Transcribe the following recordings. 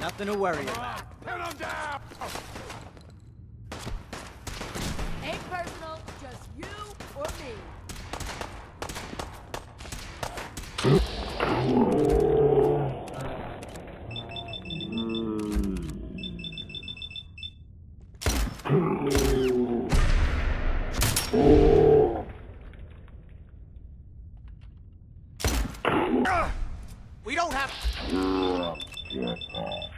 Nothing to worry about. Pin him down! Ain't personal, just you or me. We don't have... I'll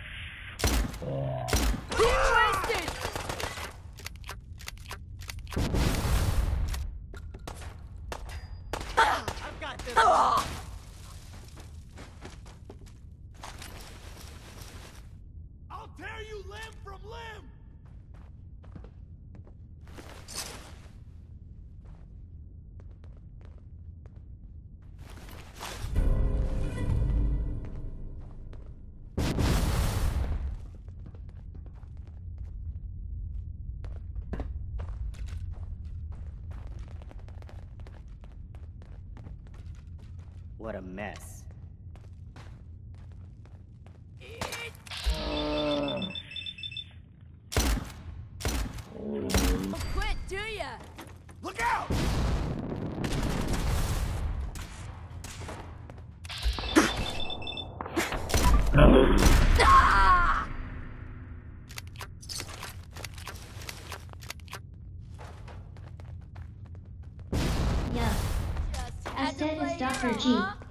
tear you limb from limb! What a mess. Don't quit, do ya? Look out! Ah! Play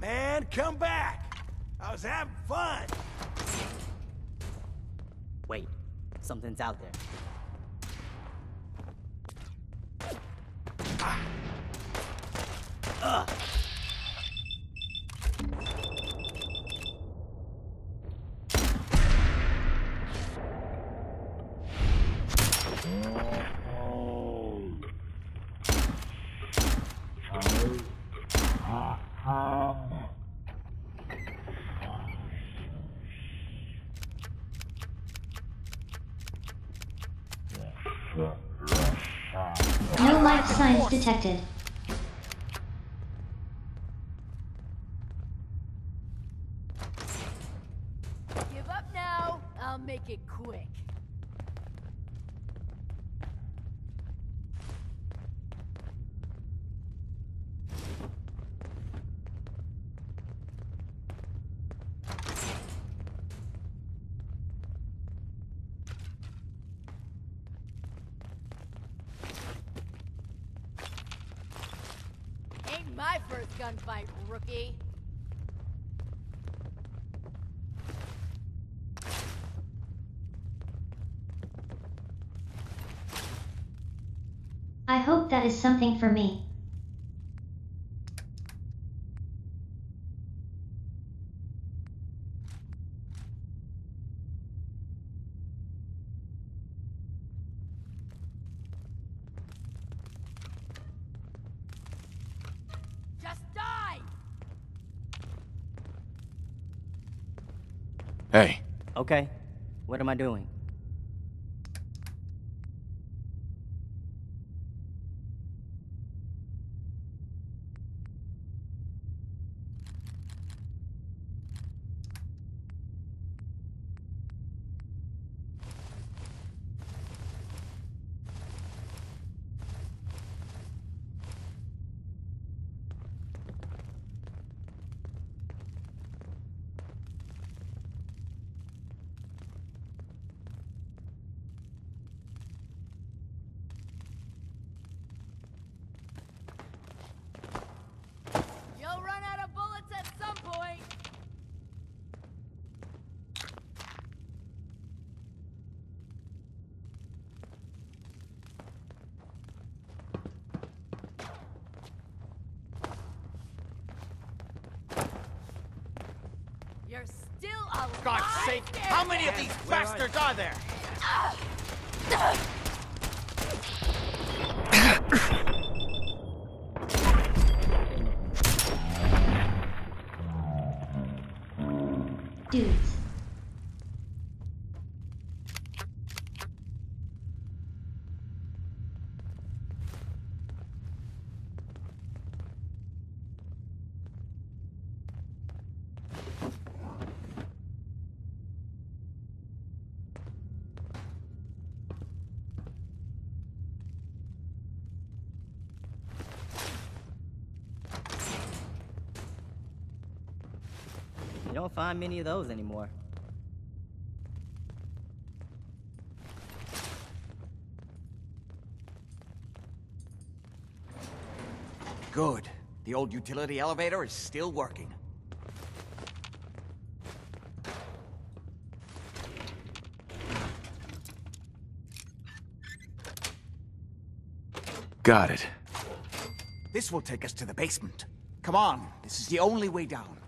man, come back! I was having fun! Wait, something's out there. No life signs detected. Give up now, I'll make it quick. My first gunfight, rookie. I hope that is something for me. Just die! Hey, Okay, what am I doing? God's sake! How many of these bastards are there? Dudes. You don't find many of those anymore. Good. The old utility elevator is still working. Got it. This will take us to the basement. Come on, this is the only way down.